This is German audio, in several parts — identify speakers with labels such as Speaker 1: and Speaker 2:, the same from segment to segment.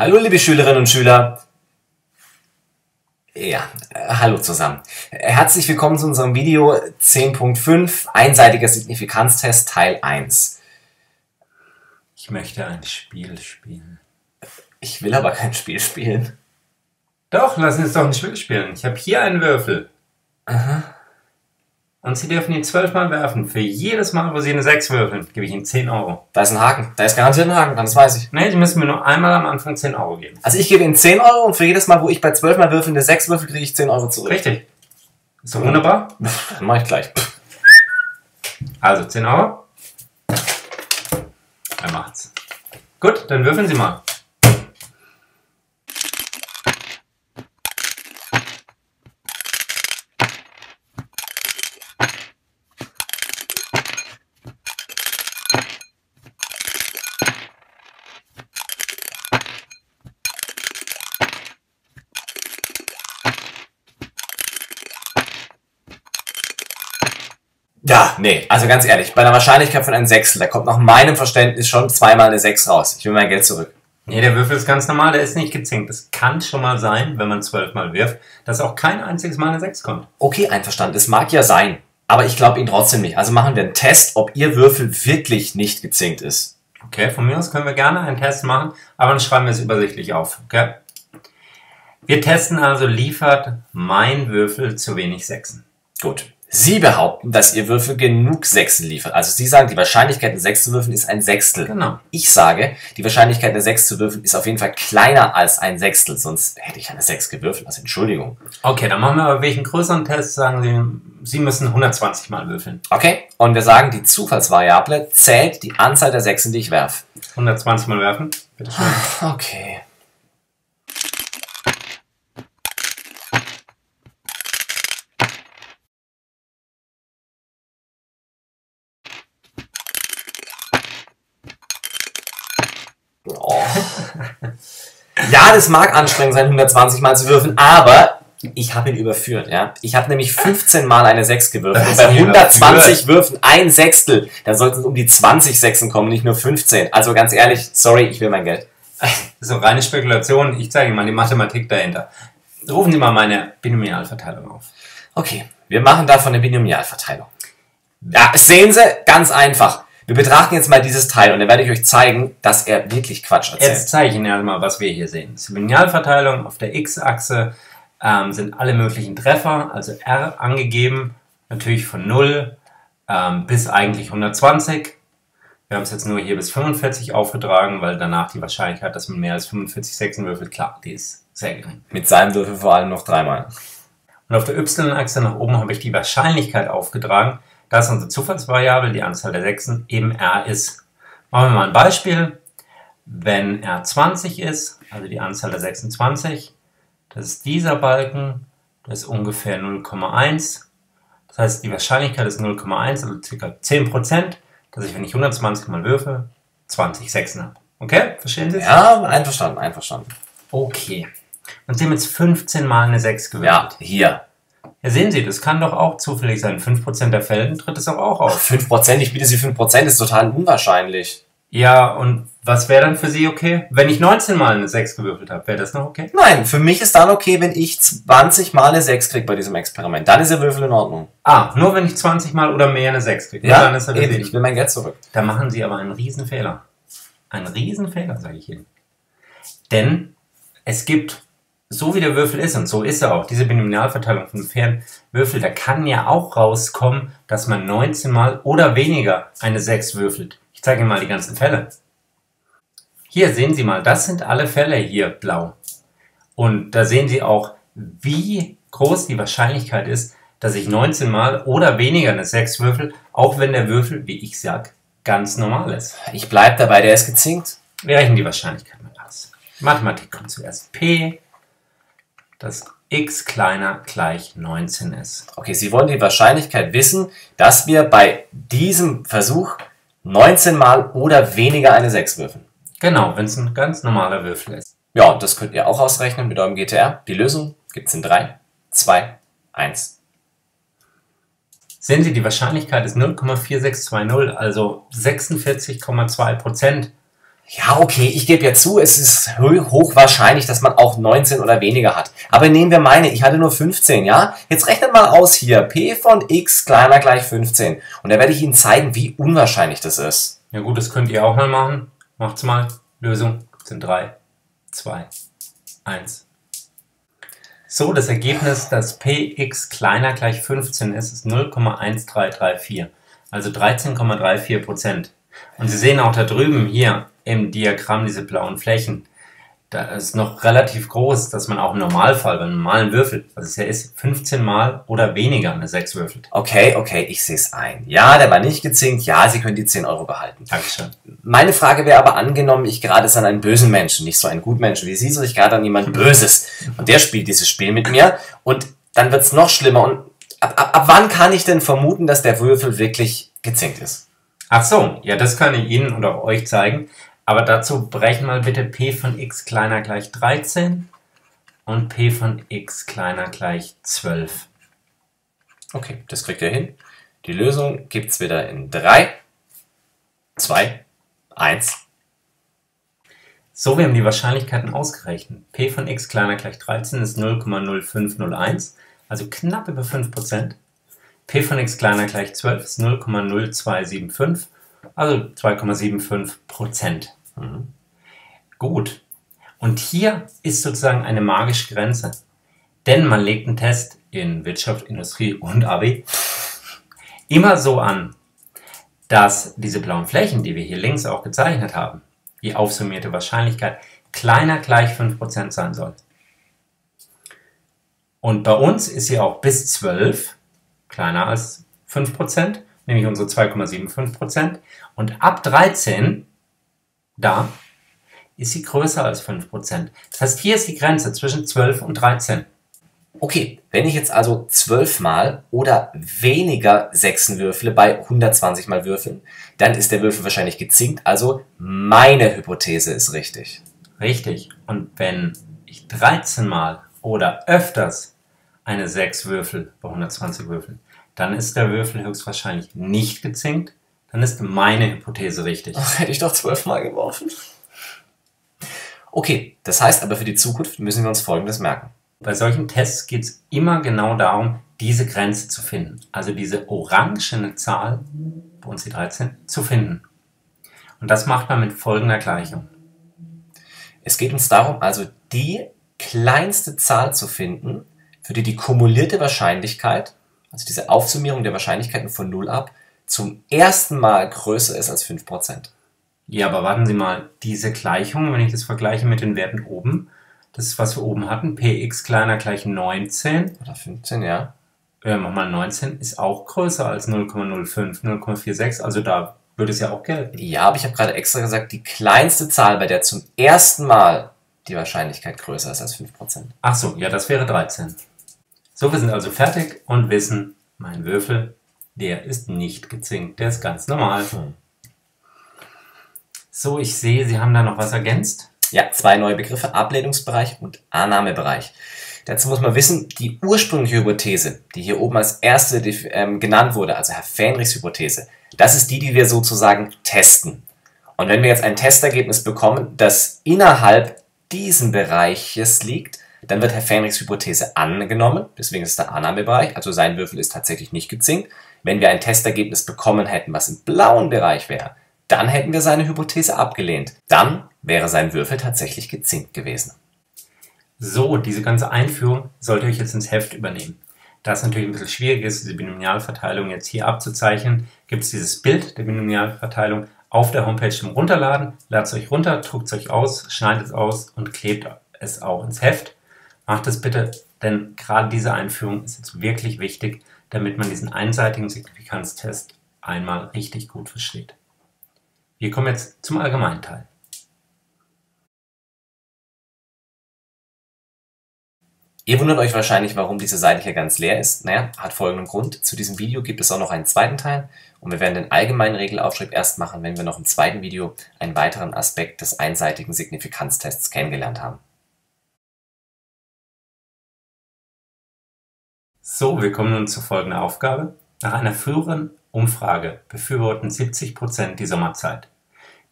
Speaker 1: Hallo liebe Schülerinnen und Schüler. Ja, äh, hallo zusammen. Herzlich willkommen zu unserem Video 10.5 Einseitiger Signifikanztest Teil 1.
Speaker 2: Ich möchte ein Spiel spielen.
Speaker 1: Ich will aber kein Spiel spielen.
Speaker 2: Doch, Sie uns doch ein Spiel spielen. Ich habe hier einen Würfel.
Speaker 1: Aha.
Speaker 2: Und Sie dürfen ihn zwölfmal werfen. Für jedes Mal, wo Sie eine 6 würfeln, gebe ich Ihnen 10 Euro.
Speaker 1: Da ist ein Haken. Da ist garantiert ein Haken, das weiß ich.
Speaker 2: Nee, Sie müssen mir nur einmal am Anfang 10 Euro geben.
Speaker 1: Also ich gebe Ihnen 10 Euro und für jedes Mal, wo ich bei 12 Mal würfeln eine 6 würfel, kriege ich 10 Euro zurück.
Speaker 2: Richtig. Ist doch wunderbar.
Speaker 1: Dann mach ich gleich.
Speaker 2: Also 10 Euro. Er macht's. Gut, dann würfeln Sie mal.
Speaker 1: Ja, nee, also ganz ehrlich, bei einer Wahrscheinlichkeit von einem Sechstel, da kommt nach meinem Verständnis schon zweimal eine 6 raus. Ich will mein Geld zurück.
Speaker 2: Nee, der Würfel ist ganz normal, der ist nicht gezinkt. Es kann schon mal sein, wenn man zwölfmal wirft, dass auch kein einziges Mal eine 6 kommt.
Speaker 1: Okay, einverstanden, es mag ja sein, aber ich glaube Ihnen trotzdem nicht. Also machen wir einen Test, ob Ihr Würfel wirklich nicht gezinkt ist.
Speaker 2: Okay, von mir aus können wir gerne einen Test machen, aber dann schreiben wir es übersichtlich auf. Okay? Wir testen also, liefert mein Würfel zu wenig Sechsen.
Speaker 1: Gut. Sie behaupten, dass Ihr Würfel genug Sechsen liefert. Also Sie sagen, die Wahrscheinlichkeit, eine 6 zu würfeln, ist ein Sechstel.
Speaker 2: Genau.
Speaker 1: Ich sage, die Wahrscheinlichkeit, eine 6 zu würfeln, ist auf jeden Fall kleiner als ein Sechstel. Sonst hätte ich eine 6 gewürfelt. Also Entschuldigung.
Speaker 2: Okay, dann machen wir aber welchen größeren Test, sagen Sie, Sie müssen 120 Mal würfeln.
Speaker 1: Okay, und wir sagen, die Zufallsvariable zählt die Anzahl der Sechsen, die ich werfe.
Speaker 2: 120 Mal werfen. Bitte schön.
Speaker 1: Okay. Oh. Ja, das mag anstrengend sein, 120 Mal zu würfeln, aber ich habe ihn überführt, ja. Ich habe nämlich 15 Mal eine 6 gewürfelt. Und bei
Speaker 2: hast du
Speaker 1: 120 Würfen ein Sechstel, dann sollten es um die 20 Sechsen kommen, nicht nur 15. Also ganz ehrlich, sorry, ich will mein Geld.
Speaker 2: So reine Spekulation. Ich zeige Ihnen mal die Mathematik dahinter. Rufen Sie mal meine Binomialverteilung auf.
Speaker 1: Okay, wir machen davon eine Binomialverteilung. Ja, sehen Sie, ganz einfach. Wir betrachten jetzt mal dieses Teil und dann werde ich euch zeigen, dass er wirklich Quatsch erzählt.
Speaker 2: Jetzt zeige ich Ihnen ja mal, was wir hier sehen. Die Binomialverteilung auf der x-Achse ähm, sind alle möglichen Treffer, also r angegeben, natürlich von 0 ähm, bis eigentlich 120. Wir haben es jetzt nur hier bis 45 aufgetragen, weil danach die Wahrscheinlichkeit, dass man mehr als 45 Sechsen würfelt, klar, die ist sehr gering.
Speaker 1: Mit seinem Würfel vor allem noch dreimal.
Speaker 2: Und auf der y-Achse nach oben habe ich die Wahrscheinlichkeit aufgetragen, dass unsere Zufallsvariable, die Anzahl der Sechsen, eben r ist. Machen wir mal ein Beispiel. Wenn r 20 ist, also die Anzahl der 26, das ist dieser Balken, das ist ungefähr 0,1. Das heißt, die Wahrscheinlichkeit ist 0,1, also ca. 10%, dass ich, wenn ich 120 mal würfe, 20 Sechsen habe. Okay? Verstehen Sie es?
Speaker 1: Ja, einverstanden, einverstanden.
Speaker 2: Okay. Und Sie haben jetzt 15 mal eine 6 gewürfelt.
Speaker 1: Ja, hier.
Speaker 2: Ja, sehen Sie, das kann doch auch zufällig sein. 5% der Fällen tritt es aber auch auf.
Speaker 1: 5%, ich biete Sie 5%, ist total unwahrscheinlich.
Speaker 2: Ja, und was wäre dann für Sie okay? Wenn ich 19 mal eine 6 gewürfelt habe, wäre das noch okay?
Speaker 1: Nein, für mich ist dann okay, wenn ich 20 Mal eine 6 kriege bei diesem Experiment. Dann ist der Würfel in Ordnung.
Speaker 2: Ah, nur wenn ich 20 mal oder mehr eine 6 kriege.
Speaker 1: Ja,
Speaker 2: dann ist er
Speaker 1: eben, ich will mein Geld zurück.
Speaker 2: Da machen Sie aber einen Riesenfehler. Einen Riesenfehler, sage ich Ihnen. Denn es gibt, so wie der Würfel ist, und so ist er auch, diese Binomialverteilung von fairen Würfel, da kann ja auch rauskommen, dass man 19 mal oder weniger eine 6 würfelt. Ich zeige Ihnen mal die ganzen Fälle. Hier sehen Sie mal, das sind alle Fälle hier blau. Und da sehen Sie auch, wie groß die Wahrscheinlichkeit ist, dass ich 19 mal oder weniger eine 6 würfel, auch wenn der Würfel, wie ich sag, ganz normal ist.
Speaker 1: Ich bleib dabei, der ist gezinkt.
Speaker 2: Wir rechnen die Wahrscheinlichkeit mal aus. Mathematik kommt zuerst. P, dass x kleiner gleich 19 ist.
Speaker 1: Okay, Sie wollen die Wahrscheinlichkeit wissen, dass wir bei diesem Versuch 19 Mal oder weniger eine 6 würfeln.
Speaker 2: Genau, wenn es ein ganz normaler Würfel ist.
Speaker 1: Ja, das könnt ihr auch ausrechnen mit eurem GTR. Die Lösung gibt's in 3, 2, 1.
Speaker 2: Sehen Sie, die Wahrscheinlichkeit ist 0,4620, also 46,2 Prozent.
Speaker 1: Ja, okay, ich gebe ja zu, es ist hochwahrscheinlich, dass man auch 19 oder weniger hat. Aber nehmen wir meine, ich hatte nur 15, ja? Jetzt rechnet mal aus hier, p von x kleiner gleich 15. Und da werde ich Ihnen zeigen, wie unwahrscheinlich das ist.
Speaker 2: Ja gut, das könnt ihr auch mal machen. Macht's mal. Lösung sind 3, 2, 1. So, das Ergebnis, dass px kleiner gleich 15 ist, ist 0,1334. Also 13,34 Prozent. Und Sie sehen auch da drüben hier im Diagramm diese blauen Flächen. Da ist noch relativ groß, dass man auch im Normalfall, beim normalen Würfel, was es ja ist, 15 Mal oder weniger eine 6 würfelt.
Speaker 1: Okay, okay, ich sehe es ein. Ja, der war nicht gezinkt. Ja, Sie können die 10 Euro behalten.
Speaker 2: Dankeschön.
Speaker 1: Meine Frage wäre aber angenommen, ich gerade es an einen bösen Menschen, nicht so einen guten Menschen wie Sie, sondern ich gerade an jemand Böses. Und der spielt dieses Spiel mit mir und dann wird es noch schlimmer. Und ab, ab, ab wann kann ich denn vermuten, dass der Würfel wirklich gezinkt ist?
Speaker 2: Ach so, ja, das kann ich Ihnen oder euch zeigen. Aber dazu brechen mal bitte p von x kleiner gleich 13 und p von x kleiner gleich 12.
Speaker 1: Okay, das kriegt ihr hin. Die Lösung gibt es wieder in 3, 2, 1.
Speaker 2: So, wir haben die Wahrscheinlichkeiten ausgerechnet. p von x kleiner gleich 13 ist 0,0501, also knapp über 5%. p von x kleiner gleich 12 ist 0,0275, also 2,75%. Mhm. Gut. Und hier ist sozusagen eine magische Grenze. Denn man legt einen Test in Wirtschaft, Industrie und AB immer so an, dass diese blauen Flächen, die wir hier links auch gezeichnet haben, die aufsummierte Wahrscheinlichkeit kleiner gleich 5% sein soll. Und bei uns ist sie auch bis 12 kleiner als 5%, nämlich unsere 2,75%. Und ab 13 da ist sie größer als 5%. Das heißt, hier ist die Grenze zwischen 12 und 13.
Speaker 1: Okay, wenn ich jetzt also 12 mal oder weniger Sechsen würfle bei 120 mal Würfeln, dann ist der Würfel wahrscheinlich gezinkt, also meine Hypothese ist richtig.
Speaker 2: Richtig. Und wenn ich 13 mal oder öfters eine 6 würfel bei 120 Würfeln, dann ist der Würfel höchstwahrscheinlich nicht gezinkt, dann ist meine Hypothese richtig.
Speaker 1: Ach, hätte ich doch zwölfmal geworfen. Okay, das heißt aber für die Zukunft müssen wir uns Folgendes merken.
Speaker 2: Bei solchen Tests geht es immer genau darum, diese Grenze zu finden. Also diese orangene Zahl, bei uns die 13, zu finden. Und das macht man mit folgender Gleichung.
Speaker 1: Es geht uns darum, also die kleinste Zahl zu finden, für die die kumulierte Wahrscheinlichkeit, also diese Aufsummierung der Wahrscheinlichkeiten von 0 ab, zum ersten Mal größer ist als 5%.
Speaker 2: Ja, aber warten Sie mal, diese Gleichung, wenn ich das vergleiche mit den Werten oben, das ist, was wir oben hatten, px kleiner gleich 19.
Speaker 1: Oder 15, ja.
Speaker 2: Äh, mach mal 19 ist auch größer als 0,05, 0,46, also da würde es ja auch gelten.
Speaker 1: Ja, aber ich habe gerade extra gesagt, die kleinste Zahl, bei der zum ersten Mal die Wahrscheinlichkeit größer ist als 5%.
Speaker 2: Ach so, ja, das wäre 13. So, wir sind also fertig und wissen, mein Würfel der ist nicht gezinkt, der ist ganz normal. Hm. So, ich sehe, Sie haben da noch was ergänzt.
Speaker 1: Ja, zwei neue Begriffe, Ablehnungsbereich und Annahmebereich. Dazu muss man wissen, die ursprüngliche Hypothese, die hier oben als erste ähm, genannt wurde, also Herr Fähnrichs Hypothese, das ist die, die wir sozusagen testen. Und wenn wir jetzt ein Testergebnis bekommen, das innerhalb diesen Bereiches liegt, dann wird Herr Fähnrichs Hypothese angenommen, deswegen ist es der Annahmebereich, also sein Würfel ist tatsächlich nicht gezinkt. Wenn wir ein Testergebnis bekommen hätten, was im blauen Bereich wäre, dann hätten wir seine Hypothese abgelehnt. Dann wäre sein Würfel tatsächlich gezinkt gewesen.
Speaker 2: So, diese ganze Einführung sollte euch jetzt ins Heft übernehmen. Da es natürlich ein bisschen schwierig ist, diese Binomialverteilung jetzt hier abzuzeichnen, gibt es dieses Bild der Binomialverteilung auf der Homepage zum Runterladen. Ladet es euch runter, druckt es euch aus, schneidet es aus und klebt es auch ins Heft. Macht es bitte, denn gerade diese Einführung ist jetzt wirklich wichtig, damit man diesen einseitigen Signifikanztest einmal richtig gut versteht. Wir kommen jetzt zum allgemeinen Teil.
Speaker 1: Ihr wundert euch wahrscheinlich, warum diese Seite hier ganz leer ist. Naja, hat folgenden Grund. Zu diesem Video gibt es auch noch einen zweiten Teil und wir werden den allgemeinen Regelaufschrieb erst machen, wenn wir noch im zweiten Video einen weiteren Aspekt des einseitigen Signifikanztests kennengelernt haben.
Speaker 2: So, wir kommen nun zur folgenden Aufgabe. Nach einer früheren Umfrage befürworten 70% die Sommerzeit.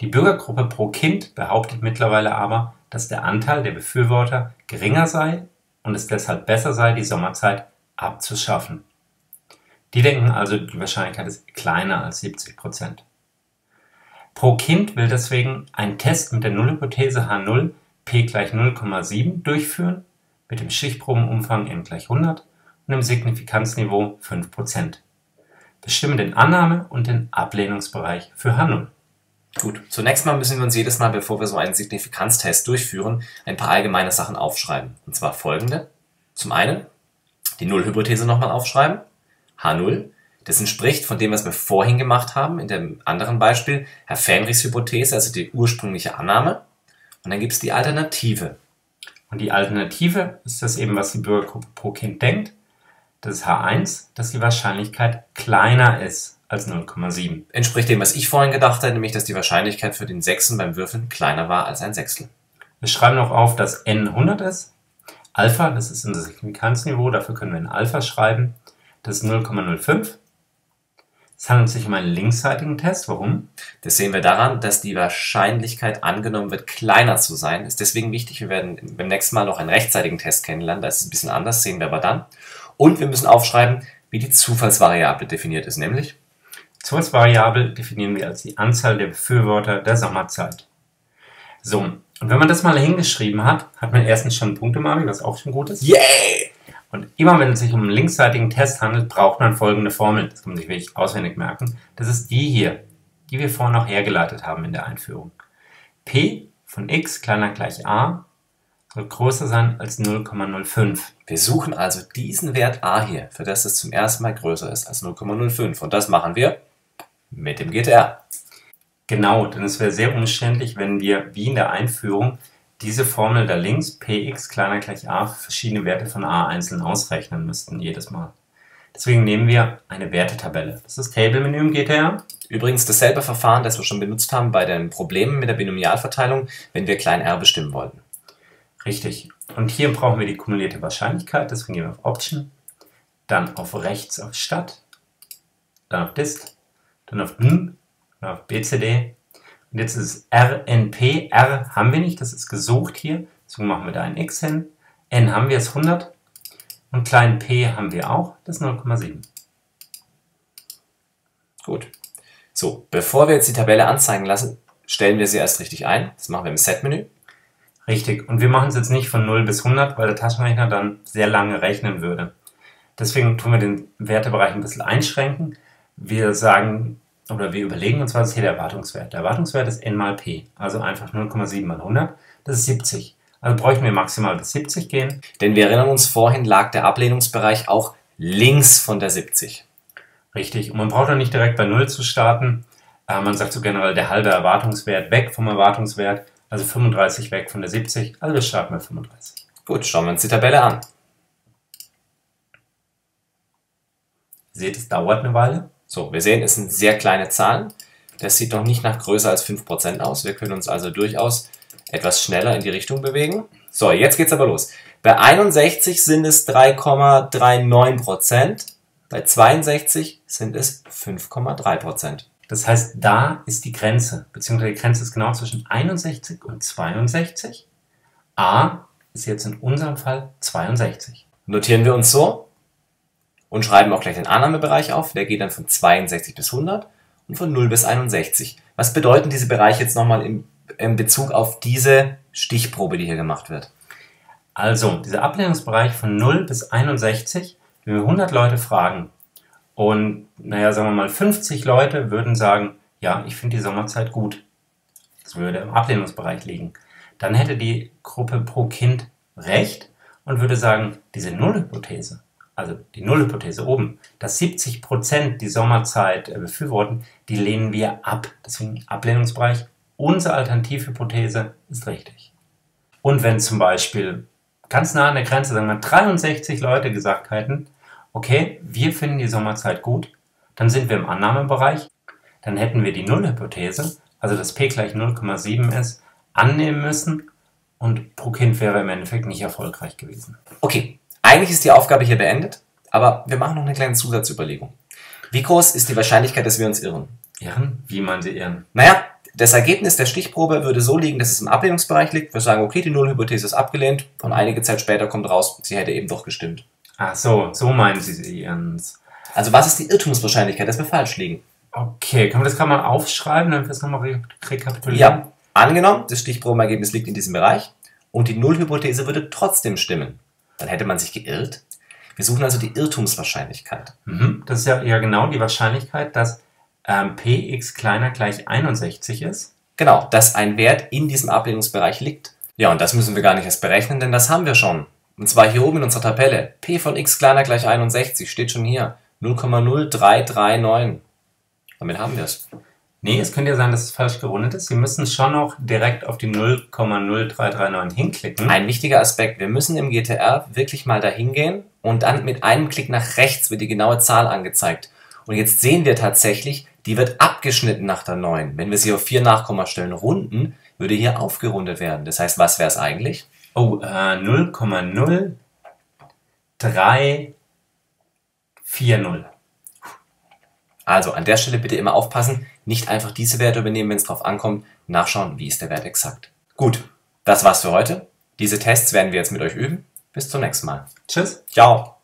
Speaker 2: Die Bürgergruppe pro Kind behauptet mittlerweile aber, dass der Anteil der Befürworter geringer sei und es deshalb besser sei, die Sommerzeit abzuschaffen. Die denken also, die Wahrscheinlichkeit ist kleiner als 70 Prozent. Pro Kind will deswegen ein Test mit der Nullhypothese H0 p gleich 0,7 durchführen, mit dem Stichprobenumfang n gleich 100 und dem Signifikanzniveau 5%. Bestimme den Annahme- und den Ablehnungsbereich für H0.
Speaker 1: Gut, zunächst mal müssen wir uns jedes Mal, bevor wir so einen Signifikanztest durchführen, ein paar allgemeine Sachen aufschreiben. Und zwar folgende. Zum einen die Nullhypothese nochmal aufschreiben. H0. Das entspricht von dem, was wir vorhin gemacht haben, in dem anderen Beispiel, Herr Fähnrichs Hypothese, also die ursprüngliche Annahme. Und dann gibt es die Alternative.
Speaker 2: Und die Alternative ist das eben, was die Bürgergruppe pro Kind denkt. Das ist H1, dass die Wahrscheinlichkeit kleiner ist als 0,7.
Speaker 1: Entspricht dem, was ich vorhin gedacht habe, nämlich dass die Wahrscheinlichkeit für den Sechsen beim Würfeln kleiner war als ein Sechstel.
Speaker 2: Wir schreiben noch auf, dass n 100 ist. Alpha, das ist unser Signifikanzniveau, dafür können wir ein Alpha schreiben. Das ist 0,05. Es handelt sich um einen linksseitigen Test. Warum?
Speaker 1: Das sehen wir daran, dass die Wahrscheinlichkeit angenommen wird, kleiner zu sein. Ist deswegen wichtig. Wir werden beim nächsten Mal noch einen rechtsseitigen Test kennenlernen. Da ist es ein bisschen anders, sehen wir aber dann. Und wir müssen aufschreiben, wie die Zufallsvariable definiert ist, nämlich
Speaker 2: Zufallsvariable definieren wir als die Anzahl der Befürworter der Sommerzeit. So, und wenn man das mal hingeschrieben hat, hat man erstens schon Punkte, was auch schon gut ist.
Speaker 1: Yay!
Speaker 2: Und immer wenn es sich um einen linksseitigen Test handelt, braucht man folgende Formel. Das kann man sich wirklich auswendig merken. Das ist die hier, die wir vorhin noch hergeleitet haben in der Einführung. P von x kleiner gleich a soll größer sein als 0,05.
Speaker 1: Wir suchen also diesen Wert a hier, für das es zum ersten Mal größer ist als 0,05. Und das machen wir mit dem GTR.
Speaker 2: Genau, denn es wäre sehr umständlich, wenn wir, wie in der Einführung, diese Formel da links, px kleiner gleich a, für verschiedene Werte von a einzeln ausrechnen müssten jedes Mal. Deswegen nehmen wir eine Wertetabelle. Das ist das Table-Menü im GTR.
Speaker 1: Übrigens dasselbe Verfahren, das wir schon benutzt haben bei den Problemen mit der Binomialverteilung, wenn wir klein r bestimmen wollten.
Speaker 2: Richtig. Und hier brauchen wir die kumulierte Wahrscheinlichkeit, deswegen gehen wir auf Option, dann auf rechts auf Stadt, dann auf Dist, dann auf N, dann auf BCD und jetzt ist es RNP. R haben wir nicht, das ist gesucht hier. Deswegen machen wir da ein X hin. N haben wir es 100. Und kleinen p haben wir auch, das ist 0,7.
Speaker 1: Gut. So, bevor wir jetzt die Tabelle anzeigen lassen, stellen wir sie erst richtig ein. Das machen wir im Set-Menü.
Speaker 2: Richtig. Und wir machen es jetzt nicht von 0 bis 100, weil der Taschenrechner dann sehr lange rechnen würde. Deswegen tun wir den Wertebereich ein bisschen einschränken. Wir sagen oder wir überlegen uns, was ist hier der Erwartungswert. Der Erwartungswert ist n mal p, also einfach 0,7 mal 100, das ist 70. Also bräuchten wir maximal bis 70 gehen.
Speaker 1: Denn wir erinnern uns, vorhin lag der Ablehnungsbereich auch links von der 70.
Speaker 2: Richtig, und man braucht auch nicht direkt bei 0 zu starten. Äh, man sagt so generell der halbe Erwartungswert weg vom Erwartungswert, also 35 weg von der 70, also wir starten bei 35.
Speaker 1: Gut, schauen wir uns die Tabelle an.
Speaker 2: Seht, es dauert eine Weile.
Speaker 1: So, wir sehen, es sind sehr kleine Zahlen. Das sieht noch nicht nach größer als 5% aus. Wir können uns also durchaus etwas schneller in die Richtung bewegen. So, jetzt geht's aber los. Bei 61 sind es 3,39%. Bei 62 sind es 5,3%.
Speaker 2: Das heißt, da ist die Grenze, beziehungsweise die Grenze ist genau zwischen 61 und 62. A ist jetzt in unserem Fall 62.
Speaker 1: Notieren wir uns so und schreiben auch gleich den Annahmebereich auf. Der geht dann von 62 bis 100 und von 0 bis 61. Was bedeuten diese Bereiche jetzt nochmal im, im Bezug auf diese Stichprobe, die hier gemacht wird?
Speaker 2: Also, dieser Ablehnungsbereich von 0 bis 61, wenn wir 100 Leute fragen und, naja, sagen wir mal, 50 Leute würden sagen, ja, ich finde die Sommerzeit gut. Das würde im Ablehnungsbereich liegen. Dann hätte die Gruppe pro Kind recht und würde sagen, diese Nullhypothese, also die Nullhypothese oben, dass 70 Prozent die Sommerzeit äh, befürworten, die lehnen wir ab. Deswegen Ablehnungsbereich. Unsere Alternativhypothese ist richtig. Und wenn zum Beispiel ganz nah an der Grenze, sagen wir 63 Leute gesagt hätten, okay, wir finden die Sommerzeit gut, dann sind wir im Annahmebereich, dann hätten wir die Nullhypothese, also dass p gleich 0,7 ist, annehmen müssen und pro Kind wäre im Endeffekt nicht erfolgreich gewesen.
Speaker 1: Okay, eigentlich ist die Aufgabe hier beendet, aber wir machen noch eine kleine Zusatzüberlegung. Wie groß ist die Wahrscheinlichkeit, dass wir uns irren?
Speaker 2: Irren? Wie meinen Sie irren?
Speaker 1: Naja, Das Ergebnis der Stichprobe würde so liegen, dass es im Ablehnungsbereich liegt. Wir sagen, okay, die Nullhypothese ist abgelehnt und einige Zeit später kommt raus, sie hätte eben doch gestimmt.
Speaker 2: Ach so, so meinen Sie Jens.
Speaker 1: Also was ist die Irrtumswahrscheinlichkeit, dass wir falsch liegen?
Speaker 2: Okay, können wir das gerade mal aufschreiben, damit wir es nochmal re rekapitulieren?
Speaker 1: Ja, angenommen, das Stichprobenergebnis liegt in diesem Bereich und die Nullhypothese würde trotzdem stimmen. Dann hätte man sich geirrt. Wir suchen also die Irrtumswahrscheinlichkeit.
Speaker 2: Mhm. Das ist ja, ja genau die Wahrscheinlichkeit, dass ähm, px kleiner gleich 61 ist.
Speaker 1: Genau, dass ein Wert in diesem Ablehnungsbereich liegt. Ja, und das müssen wir gar nicht erst berechnen, denn das haben wir schon. Und zwar hier oben in unserer Tabelle. p von x kleiner gleich 61 steht schon hier. 0,0339. Damit haben wir es.
Speaker 2: Nee, es könnte ja sein, dass es falsch gerundet ist. Sie müssen schon noch direkt auf die 0,0339 hinklicken.
Speaker 1: Ein wichtiger Aspekt, wir müssen im GTR wirklich mal dahin gehen und dann mit einem Klick nach rechts wird die genaue Zahl angezeigt. Und jetzt sehen wir tatsächlich, die wird abgeschnitten nach der 9. Wenn wir sie auf vier Nachkommastellen runden, würde hier aufgerundet werden. Das heißt, was wäre es eigentlich?
Speaker 2: Oh, äh, 0,0340.
Speaker 1: Also an der Stelle bitte immer aufpassen, nicht einfach diese Werte übernehmen, wenn es drauf ankommt, nachschauen, wie ist der Wert exakt. Gut, das war's für heute. Diese Tests werden wir jetzt mit euch üben. Bis zum nächsten Mal.
Speaker 2: Tschüss.
Speaker 1: Ciao.